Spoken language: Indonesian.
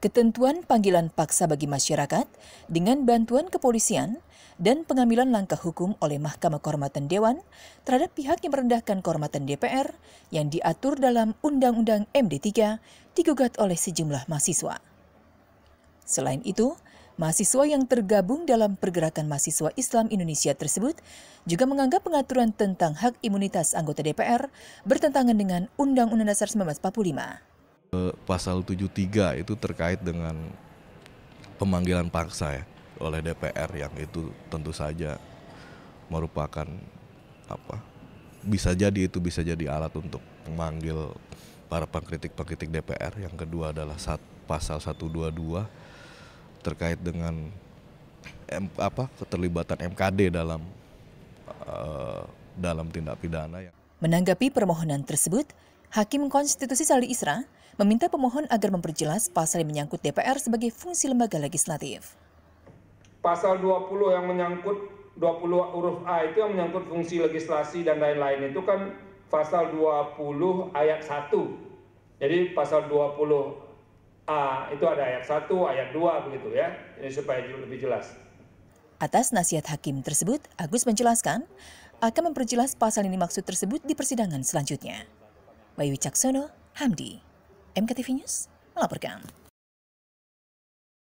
ketentuan panggilan paksa bagi masyarakat dengan bantuan kepolisian dan pengambilan langkah hukum oleh Mahkamah Kehormatan Dewan terhadap pihak yang merendahkan kehormatan DPR yang diatur dalam Undang-Undang MD3 digugat oleh sejumlah mahasiswa. Selain itu, mahasiswa yang tergabung dalam pergerakan mahasiswa Islam Indonesia tersebut juga menganggap pengaturan tentang hak imunitas anggota DPR bertentangan dengan Undang-Undang Dasar 1945. Eh, pasal 73 itu terkait dengan pemanggilan paksa ya oleh DPR yang itu tentu saja merupakan apa bisa jadi itu bisa jadi alat untuk memanggil para pengkritik-pengkritik DPR. Yang kedua adalah saat pasal 122 terkait dengan M, apa keterlibatan MKD dalam uh, dalam tindak pidana. Menanggapi permohonan tersebut, Hakim Konstitusi Saldi Isra meminta pemohon agar memperjelas pasal yang menyangkut DPR sebagai fungsi lembaga legislatif. Pasal 20 yang menyangkut 20 huruf A itu yang menyangkut fungsi legislasi dan lain-lain itu kan pasal 20 ayat 1. Jadi pasal 20 A itu ada ayat 1, ayat 2 begitu ya. Ini supaya lebih jelas. Atas nasihat hakim tersebut, Agus menjelaskan akan memperjelas pasal ini maksud tersebut di persidangan selanjutnya. Bayu Caksono, Hamdi, MKTV News melaporkan.